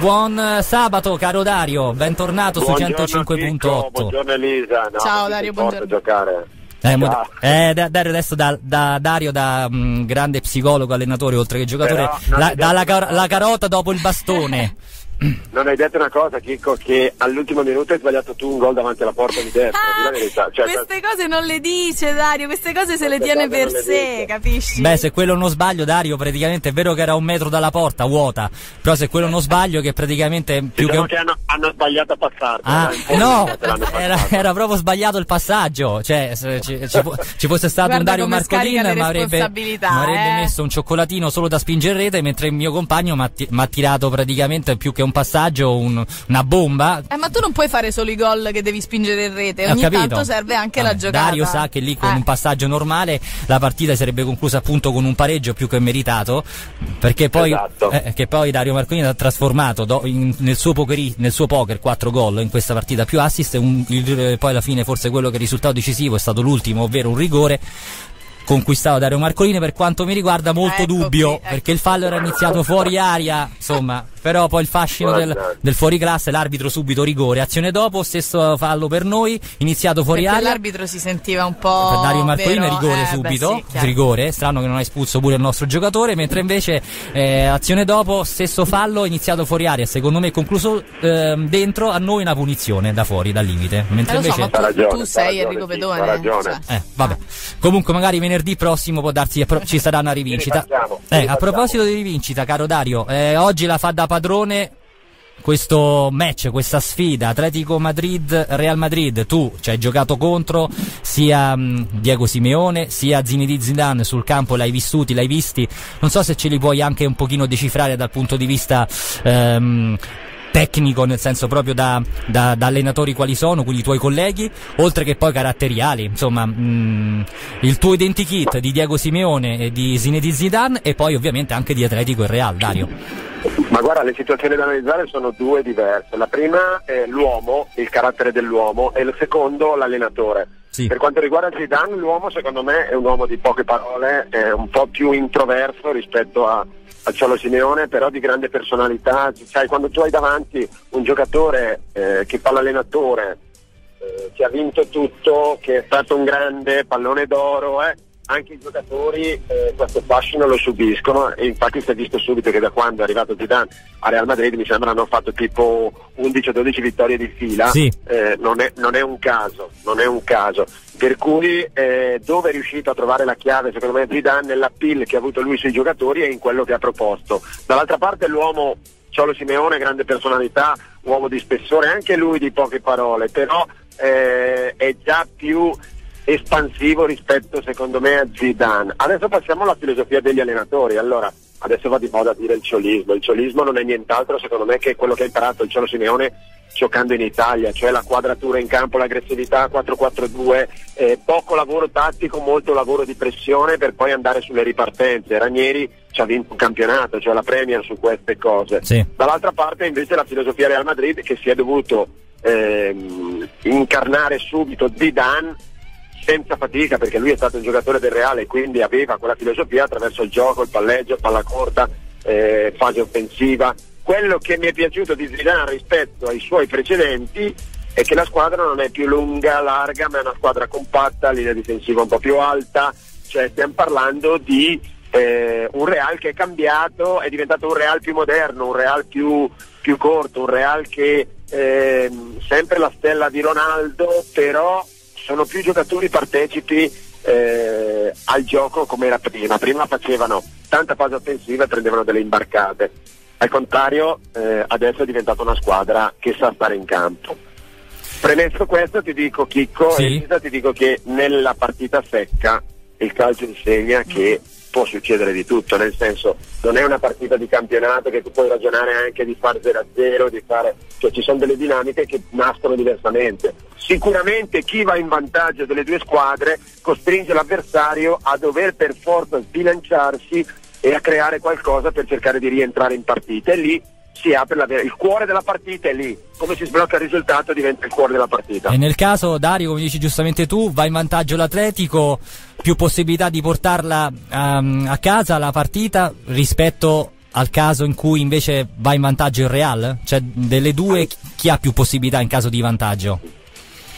Buon sabato caro Dario, bentornato Buongiorno, su 105.8. Buongiorno Elisa. No, Ciao, Dario, buongiorno. giocare. Eh, eh, da- Dario adesso da, da Dario da mh, grande psicologo, allenatore oltre che giocatore, Però la, dalla car- la carota dopo il bastone. Non hai detto una cosa, Chicco, che all'ultimo minuto hai sbagliato tu un gol davanti alla porta di destra. di la verità. Cioè, queste cose non le dice Dario, queste cose se le tiene per sé, capisci? Beh, se quello non sbaglio, Dario, praticamente è vero che era un metro dalla porta, vuota. Però se quello non sbaglio, che praticamente è più che diciamo un. che hanno, hanno sbagliato a passarti. Ah, no, di- era, era proprio sbagliato il passaggio. Cioè, se ci, ci ci fosse stato Guarda un Dario Marcolin, mi avrebbe, avrebbe eh. messo un cioccolatino solo da spingere in rete, mentre il mio compagno mi ha tirato praticamente più che un passaggio, un- una bomba. Eh, ma tu non puoi fare solo i gol che devi spingere in rete, Ho ogni tanto serve anche la Vabbè, giocata. Dario sa che lì con Eh. un passaggio normale la partita sarebbe conclusa appunto con un pareggio più che meritato, perché poi, Esatto. eh, che poi Dario Marcolini ha trasformato do- in- nel, suo pokeri- nel suo poker 4 gol in questa partita più assist, e un- il- poi alla fine forse quello che è il risultato decisivo è stato l'ultimo, ovvero un rigore conquistato Dario Marcolini per quanto mi riguarda molto Ecco dubbio qui, ecco. perché il fallo era iniziato fuori aria insomma però poi il fascino del, del fuoriclasse l'arbitro subito rigore azione dopo stesso fallo per noi iniziato fuori Perché aria l'arbitro si sentiva un po'. per Dario Marcolini vero? rigore Eh, beh, subito sì, chiaro. rigore strano che non ha espulso pure il nostro giocatore mentre invece eh, azione dopo stesso fallo iniziato fuori aria secondo me concluso ehm, dentro a noi una punizione da fuori dal limite mentre Eh, so, invece ma tu, ragione, tu sei ragione, Enrico sì, Pedone. ragione. cioè. eh, vabbè. Comunque, magari venerdì prossimo può darsi ci sarà una rivincita. Eh, a proposito di rivincita, caro Dario, eh, oggi la fa da padrone questo match, questa sfida Atletico Madrid-Real Madrid. Tu ci hai giocato contro sia mh, Diego Simeone sia Zinedine Zidane sul campo, l'hai vissuti, l'hai visti. Non so se ce li puoi anche un pochino decifrare dal punto di vista ehm, tecnico, nel senso proprio da, da- da allenatori quali sono, quindi i tuoi colleghi, oltre che poi caratteriali, insomma, mh, il tuo identikit di Diego Simeone e di Zinedine Zidane e poi ovviamente anche di Atletico e Real, Dario. Ma guarda, le situazioni da analizzare sono due diverse. La prima è l'uomo, il carattere dell'uomo, e il secondo l'allenatore. Sì. Per quanto riguarda Zidane, l'uomo secondo me è un uomo di poche parole, è un po' più introverso rispetto a, a Ciolo Simeone, però di grande personalità. Sai, quando tu hai davanti un giocatore eh, che fa l'allenatore, eh, che ha vinto tutto, che è stato un grande pallone d'oro, eh, anche i giocatori eh, questo fascino lo subiscono. E infatti si è visto subito che da quando è arrivato Zidane a Real Madrid mi sembra hanno fatto tipo 11 o 12 vittorie di fila. Sì. Eh, non, è, non è un caso non è un caso. Per cui eh, dove è riuscito a trovare la chiave secondo me Zidane? Nell'appeal che ha avuto lui sui giocatori e in quello che ha proposto. Dall'altra parte l'uomo Ciolo Simeone grande personalità uomo di spessore anche lui di poche parole però eh, è già più espansivo rispetto secondo me a Zidane. Adesso passiamo alla filosofia degli allenatori. Allora, adesso va di moda dire il ciolismo. Il ciolismo non è nient'altro secondo me che quello che ha imparato il Ciolo Simeone giocando in Italia, cioè la quadratura in campo, l'aggressività 4-4-2, eh, poco lavoro tattico, molto lavoro di pressione per poi andare sulle ripartenze. Ranieri ci ha vinto un campionato, cioè la Premier su queste cose. Sì. Dall'altra parte invece la filosofia Real Madrid che si è dovuto ehm, incarnare subito Zidane senza fatica perché lui è stato un giocatore del Reale e quindi aveva quella filosofia attraverso il gioco, il palleggio, palla corta, eh, fase offensiva. Quello che mi è piaciuto di Zidane rispetto ai suoi precedenti è che la squadra non è più lunga, larga, ma è una squadra compatta, linea difensiva un po' più alta, cioè stiamo parlando di eh, un Real che è cambiato, è diventato un Real più moderno, un Real più, più corto, un Real che ehm, sempre la stella di Ronaldo, però sono più giocatori partecipi eh, al gioco come era prima. Prima facevano tanta fase offensiva e prendevano delle imbarcate. Al contrario, eh, adesso è diventata una squadra che sa stare in campo. Premesso questo ti dico Chicco Sì. e Elisa, ti dico che nella partita secca il calcio insegna che può succedere di tutto, nel senso non è una partita di campionato che tu puoi ragionare anche di fare 0-0, di fare, cioè ci sono delle dinamiche che nascono diversamente. Sicuramente chi va in vantaggio delle due squadre costringe l'avversario a dover per forza sbilanciarsi e a creare qualcosa per cercare di rientrare in partita e lì si apre la vera- il cuore della partita è lì, come si sblocca il risultato diventa il cuore della partita. E nel caso, Dario, come dici giustamente tu, va in vantaggio l'Atletico, più possibilità di portarla ehm, a casa la partita rispetto al caso in cui invece va in vantaggio il Real? Cioè, delle due chi ha più possibilità in caso di vantaggio?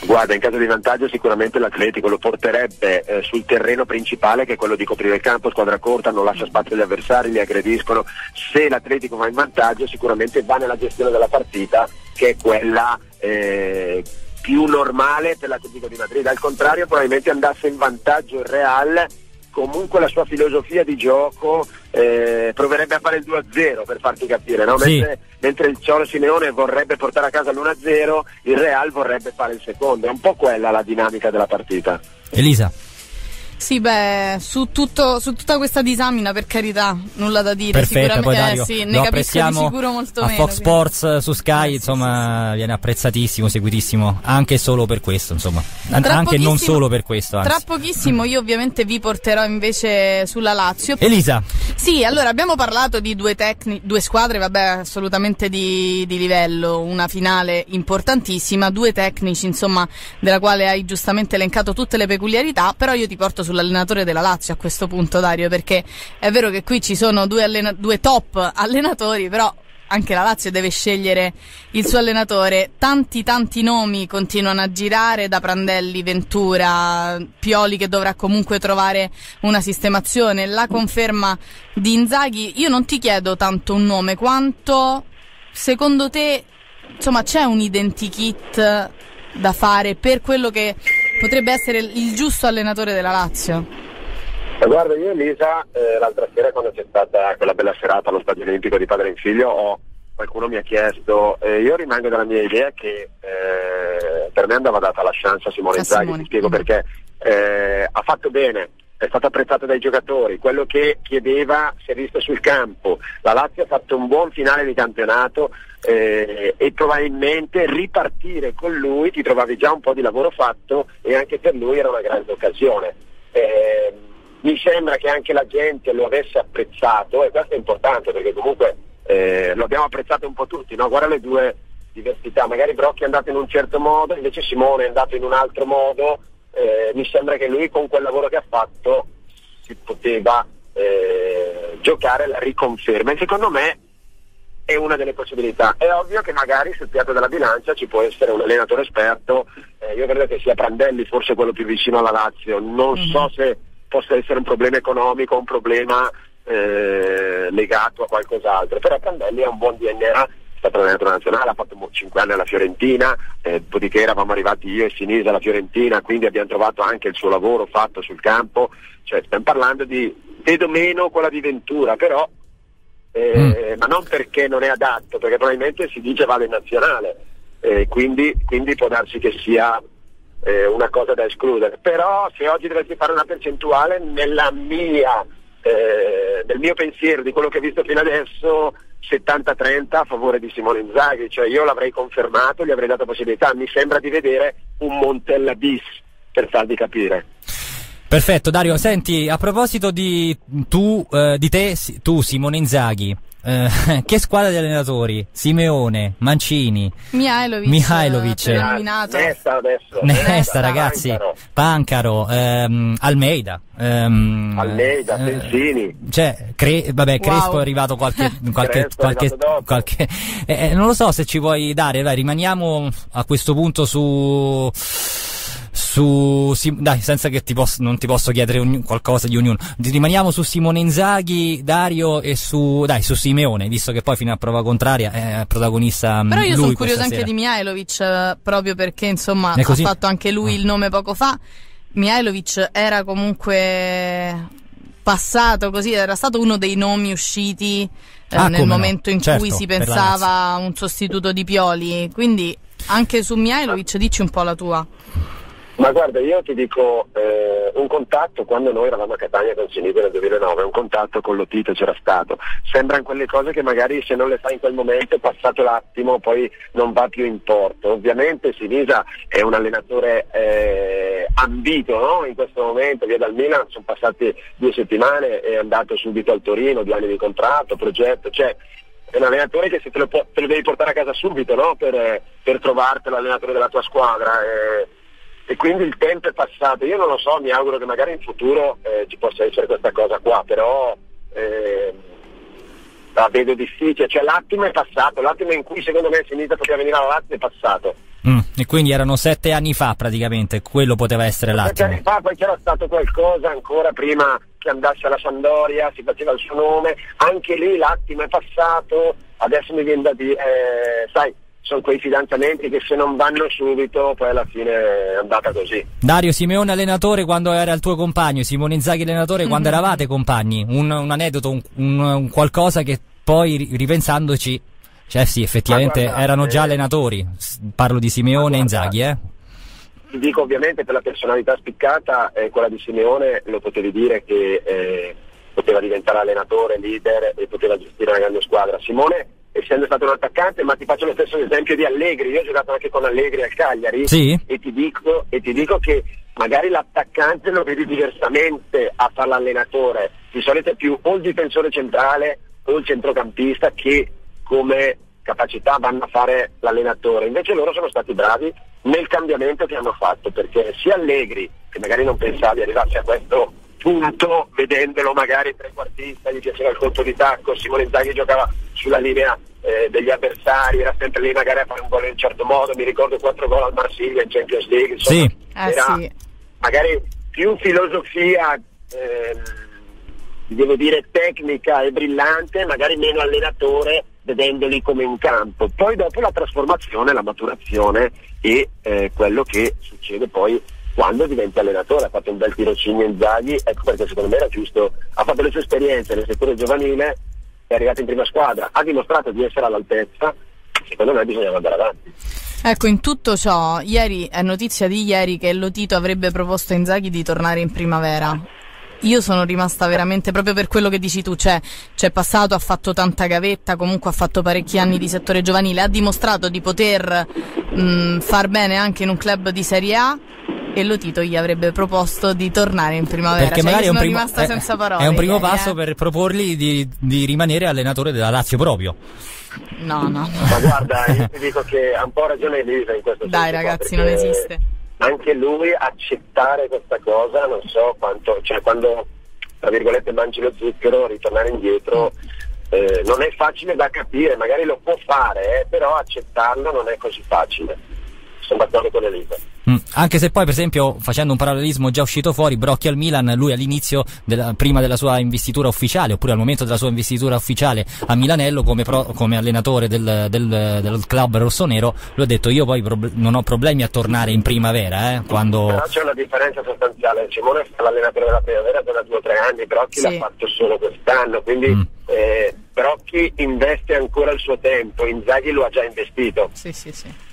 Guarda, in caso di vantaggio sicuramente l'Atletico lo porterebbe eh, sul terreno principale che è quello di coprire il campo, squadra corta, non lascia spazio agli avversari, li aggrediscono. Se l'Atletico va in vantaggio sicuramente va nella gestione della partita che è quella eh, più normale per l'Atletico di Madrid. Al contrario probabilmente andasse in vantaggio il Real comunque la sua filosofia di gioco eh, proverebbe a fare il 2-0 per farti capire, no? Sì. mentre, mentre, il Ciolo Simeone vorrebbe portare a casa l'1-0, il Real vorrebbe fare il secondo, è un po' quella la dinamica della partita. Elisa. Sì, beh, su, tutto, su, tutta questa disamina, per carità, nulla da dire. Perfetto, poi Dario, eh, sì, ne apprezziamo di sicuro molto a meno. Fox quindi. Sports su Sky, Eh, sì, insomma, viene apprezzatissimo, seguitissimo, anche solo per questo, insomma. An- anche non solo per questo, anzi. Tra pochissimo io ovviamente vi porterò invece sulla Lazio. Elisa, Sì, allora abbiamo parlato di due, tecni- due squadre, vabbè, assolutamente di, di livello, una finale importantissima, due tecnici, insomma, della quale hai giustamente elencato tutte le peculiarità, però io ti porto sull'allenatore della Lazio a questo punto, Dario, perché è vero che qui ci sono due, allena- due top allenatori, però anche la Lazio deve scegliere il suo allenatore. Tanti tanti nomi continuano a girare da Prandelli, Ventura, Pioli che dovrà comunque trovare una sistemazione, la conferma di Inzaghi. Io non ti chiedo tanto un nome quanto secondo te insomma c'è un identikit da fare per quello che potrebbe essere il giusto allenatore della Lazio? Ma Guarda, io e Elisa eh, l'altra sera quando c'è stata quella bella serata allo Stadio Olimpico di Padre in Figlio, ho- qualcuno mi ha chiesto, eh, io rimango della mia idea che eh, per me andava data la chance a Simone A Simone. ti spiego Mm. perché eh, ha fatto bene, è stato apprezzato dai giocatori, quello che chiedeva si è visto sul campo, la Lazio ha fatto un buon finale di campionato eh, e probabilmente ripartire con lui ti trovavi già un po' di lavoro fatto e anche per lui era una grande occasione. Eh, mi sembra che anche la gente lo avesse apprezzato e questo è importante perché comunque eh, lo abbiamo apprezzato un po' tutti, no? guarda le due diversità, magari Brocchi è andato in un certo modo, invece Simone è andato in un altro modo, eh, mi sembra che lui con quel lavoro che ha fatto si poteva eh, giocare la riconferma e secondo me è una delle possibilità. È ovvio che magari sul piatto della bilancia ci può essere un allenatore esperto, eh, io credo che sia Prandelli forse quello più vicino alla Lazio, non Mhm. so se possa essere un problema economico, un problema eh, legato a qualcos'altro, però Prandelli ha un buon DNA, è stato allenatore nazionale, ha fatto 5 anni alla Fiorentina, eh, dopodiché eravamo arrivati io e Sinisa alla Fiorentina, quindi abbiamo trovato anche il suo lavoro fatto sul campo, cioè stiamo parlando di, vedo meno quella di Ventura, però eh, ma non perché non è adatto, perché probabilmente si dice vale in nazionale, eh, quindi, quindi può darsi che sia eh, una cosa da escludere. Però se oggi dovessi fare una percentuale nella mia, eh, nel mio pensiero di quello che ho visto fino adesso, 70-30 a favore di Simone Inzaghi, cioè io l'avrei confermato, gli avrei dato possibilità, mi sembra di vedere un Montella bis per farvi capire. Perfetto Dario, senti, a proposito di tu, eh, di te, tu Simone Inzaghi, eh, che squadra di allenatori? Simeone, Mancini, Mihailovic, Mihailovic. eh, eliminato. Nesta adesso. Nesta ragazzi, Pancaro. Pancaro, ehm, Almeida, ehm, Almeida, eh, Sensini. Cioè, Cre- vabbè, Wow. Crespo è arrivato qualche, qualche, qualche, arrivato qualche eh, eh, non lo so se ci vuoi dare, dai, rimaniamo a questo punto su su Sim- dai, senza che ti posso, non ti posso chiedere ogni- qualcosa di ognuno. Rimaniamo su Simone Inzaghi, Dario e su dai, su Simeone, visto che poi fino a prova contraria è protagonista Però io sono curiosa anche sera. di Mihailovic eh, proprio perché insomma ha fatto anche lui Ah. il nome poco fa. Mihailovic era comunque passato così, era stato uno dei nomi usciti eh, Ah, nel come no, momento in certo, cui si pensava a un sostituto di Pioli. Quindi anche su Mihailovic dici un po' la tua. Ma guarda, io ti dico eh, un contatto quando noi eravamo a Catania con Sinise nel 2009, un contatto con Lotito c'era stato. Sembrano quelle cose che magari se non le fai in quel momento, passato l'attimo, poi non va più in porto. Ovviamente Sinisa è un allenatore eh, ambito no? in questo momento, via dal Milan, sono passati due settimane, è andato subito al Torino, due anni di contratto, progetto, cioè è un allenatore che se te lo, te lo devi portare a casa subito no? per, per trovarti l'allenatore della tua squadra. eh, e quindi il tempo è passato. Io non lo so, mi auguro che magari in futuro eh, ci possa essere questa cosa qua, però eh, la vedo difficile, cioè l'attimo è passato, l'attimo in cui secondo me Sinisa poteva venire alla Lazio è passato. Mm, e quindi erano sette anni fa praticamente, quello poteva essere l'attimo. Sette anni fa poi c'era stato qualcosa ancora prima che andasse alla Sandoria, si faceva il suo nome, anche lì l'attimo è passato, adesso mi viene da dire, eh, sai, sono quei fidanzamenti che se non vanno subito poi alla fine è andata così. Dario Simeone allenatore quando era il tuo compagno, Simone Inzaghi allenatore mm-hmm. quando eravate compagni, un, un aneddoto, un, un, un, qualcosa che poi ripensandoci, cioè sì effettivamente guarda, erano già eh, allenatori, parlo di Simeone e Inzaghi eh. Ti dico ovviamente per la personalità spiccata, eh, quella di Simeone lo potevi dire che eh, poteva diventare allenatore, leader e poteva gestire una grande squadra. Simone essendo stato un attaccante, ma ti faccio lo stesso esempio di Allegri, io ho giocato anche con Allegri al Cagliari. Sì. e, ti dico, e ti dico che magari l'attaccante lo vedi diversamente a fare l'allenatore, di solito è più o il difensore centrale o il centrocampista che come capacità vanno a fare l'allenatore, invece loro sono stati bravi nel cambiamento che hanno fatto, perché sia Allegri, che magari non pensavi arrivasse a questo punto vedendolo magari trequartista, gli piaceva il colpo di tacco, Simone Zaghi giocava sulla linea eh, degli avversari, era sempre lì magari a fare un gol in un certo modo, mi ricordo quattro gol al Marsiglia in Champions League, insomma, sì. era eh sì. magari più filosofia, eh, devo dire tecnica e brillante, magari meno allenatore vedendoli come in campo. Poi dopo la trasformazione, la maturazione e eh, quello che succede poi quando diventi allenatore, ha fatto un bel tirocinio in Zaghi, ecco perché secondo me era giusto, ha fatto le sue esperienze nel settore giovanile, è arrivato in prima squadra, ha dimostrato di essere all'altezza, secondo me bisognava andare avanti. Ecco, in tutto ciò, ieri è notizia di ieri che Lotito avrebbe proposto a Inzaghi di tornare in primavera. Io sono rimasta veramente proprio per quello che dici tu, cioè c'è passato, ha fatto tanta gavetta, comunque ha fatto parecchi anni di settore giovanile, ha dimostrato di poter mh, far bene anche in un club di Serie A e Lotito gli avrebbe proposto di tornare in primavera. Perché cioè, magari è un primo, rimasta è, senza parole. È un primo ieri, passo eh? per proporgli di, di, rimanere allenatore della Lazio proprio. No, no. Ma guarda, io ti dico che ha un po' ragione Elisa in questo Dai, senso. Dai ragazzi, non esiste. Anche lui accettare questa cosa, non so quanto, cioè quando tra virgolette mangi lo zucchero, ritornare indietro. Eh, non è facile da capire, magari lo può fare, eh, però accettarlo non è così facile. Sono d'accordo con Elisa. Mm. Anche se poi, per esempio, facendo un parallelismo già uscito fuori, Brocchi al Milan, lui all'inizio, della, prima della sua investitura ufficiale, oppure al momento della sua investitura ufficiale a Milanello come, pro, come allenatore del, del, del, club rossonero, lui ha detto io poi prob- non ho problemi a tornare in primavera. Eh, quando... Però c'è una differenza sostanziale, Simone fa l'allenatore della primavera da due o tre anni, Brocchi sì. l'ha fatto solo quest'anno, quindi mm. eh, Brocchi investe ancora il suo tempo, Inzaghi lo ha già investito. Sì, sì, sì.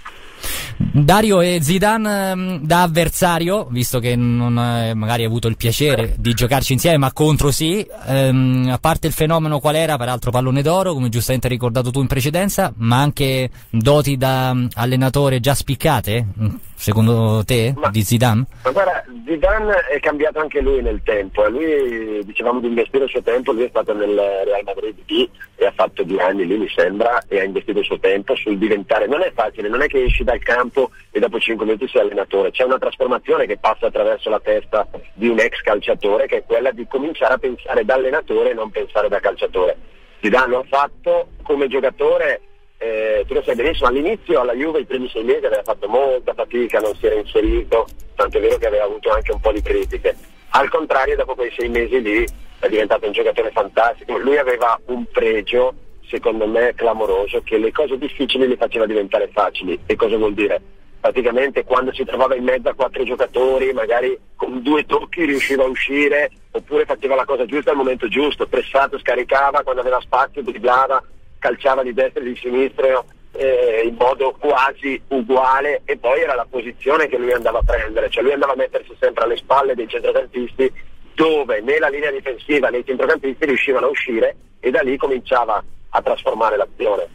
Dario e Zidane ehm, da avversario, visto che non hai magari avuto il piacere di giocarci insieme, ma contro sì, ehm, a parte il fenomeno qual era, peraltro pallone d'oro, come giustamente hai ricordato tu in precedenza, ma anche doti da mm, allenatore già spiccate, mm, secondo te, ma, di Zidane? Ma guarda, Zidane è cambiato anche lui nel tempo, lui dicevamo di investire il suo tempo, lui è stato nel Real Madrid B e ha fatto due anni lì mi sembra e ha investito il suo tempo sul diventare, non è facile, non è che esci dal campo campo e dopo 5 minuti sei allenatore. C'è una trasformazione che passa attraverso la testa di un ex calciatore che è quella di cominciare a pensare da allenatore e non pensare da calciatore. Zidane lo ha fatto come giocatore, eh, tu lo sai benissimo, all'inizio alla Juve i primi sei mesi aveva fatto molta fatica, non si era inserito, tanto è vero che aveva avuto anche un po' di critiche. Al contrario, dopo quei sei mesi lì è diventato un giocatore fantastico. Lui aveva un pregio secondo me clamoroso che le cose difficili le faceva diventare facili. E cosa vuol dire? Praticamente quando si trovava in mezzo a quattro giocatori, magari con due tocchi riusciva a uscire, oppure faceva la cosa giusta al momento giusto, pressato, scaricava, quando aveva spazio dribblava, calciava di destra e di sinistra eh, in modo quasi uguale e poi era la posizione che lui andava a prendere, cioè lui andava a mettersi sempre alle spalle dei centrocampisti dove nella linea difensiva nei centrocampisti riuscivano a uscire e da lì cominciava a trasformare l'azione.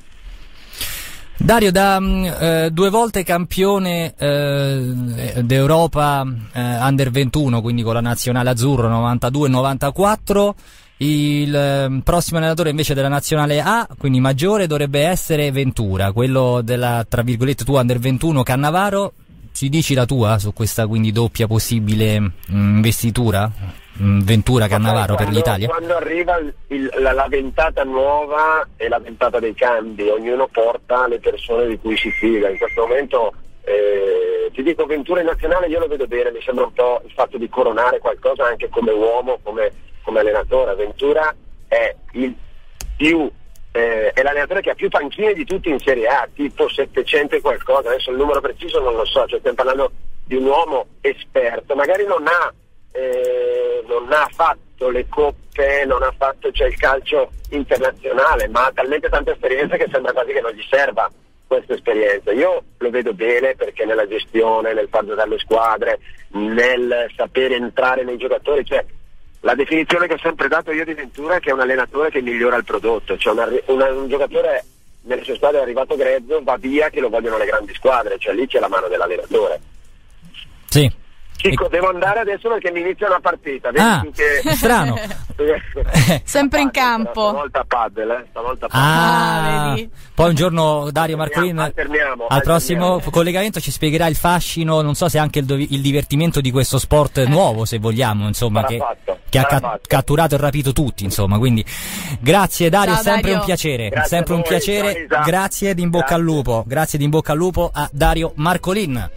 Dario, da mm, eh, due volte campione eh, d'Europa eh, Under 21, quindi con la nazionale azzurro 92-94, il eh, prossimo allenatore invece della nazionale A, quindi maggiore, dovrebbe essere Ventura, quello della, tra virgolette, tua Under 21 Cannavaro. Ci dici la tua su questa quindi doppia possibile mm, investitura? mh, Ventura Cannavaro per Quando- l'Italia? Quando arriva il- la, la ventata nuova e la ventata dei cambi, ognuno porta le persone di cui si fida. In questo momento eh, ti dico Ventura in nazionale io lo vedo bene, mi sembra un po' il fatto di coronare qualcosa anche come uomo, come, come allenatore. Ventura è più eh, è l'allenatore che ha più panchine di tutti in Serie A, tipo 700 e qualcosa, adesso il numero preciso non lo so, cioè stiamo parlando di un uomo esperto, magari non ha, eh, non ha fatto le coppe, non ha fatto cioè, il calcio internazionale, ma ha talmente tanta esperienza che sembra quasi che non gli serva questa esperienza. Io lo vedo bene perché nella gestione, nel far giocare le squadre, nel sapere entrare nei giocatori, cioè la definizione che ho sempre dato io di Ventura è che è un allenatore che migliora il prodotto, cioè una- una- un giocatore nelle sue squadre è arrivato grezzo, va via che lo vogliono le grandi squadre, cioè lì c'è la mano dell'allenatore. Sì. Chico, devo andare adesso perché mi inizia una partita. vedi Ah, che- strano. Sempre in campo. Stavolta a paddle, eh, stavolta paddle. Ah, Ah, vedi? poi un giorno Dario Marcolin Alterniamo, al prossimo alterniamo. collegamento ci spiegherà il fascino, non so se anche il, dovi- il divertimento di questo sport nuovo, se vogliamo, insomma, Sarà che, fatto, che ha ca- fatto. catturato e rapito tutti, insomma, quindi grazie Dario, Ciao, è sempre Dario. un piacere, Grazie sempre un voi, piacere, grazie ed in bocca al Grazie. lupo, grazie ed in bocca al lupo a Dario Marcolin.